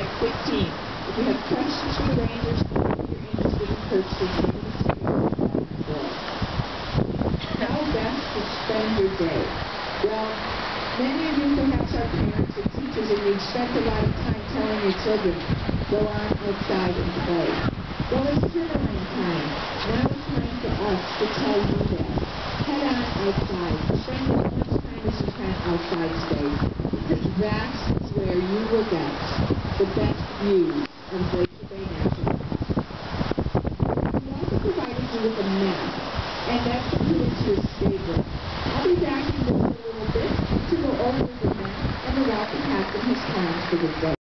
at 15. If you have questions for the Rangers, you're interested in purchasing How best to spend your day? Well, many of you perhaps are parents or teachers and you've spent a lot of time telling your children, go on outside and play. Well, it's turnaround time. Now it's time for us to tell you that. Head on outside. Spend as much time as you can outside today because that's where you will get the best views of Glacier Bay National Park. We provided you with a map, and that's committed to your stable. I'll be back in just a little bit to go over the map and the route that Captain has planned for the day.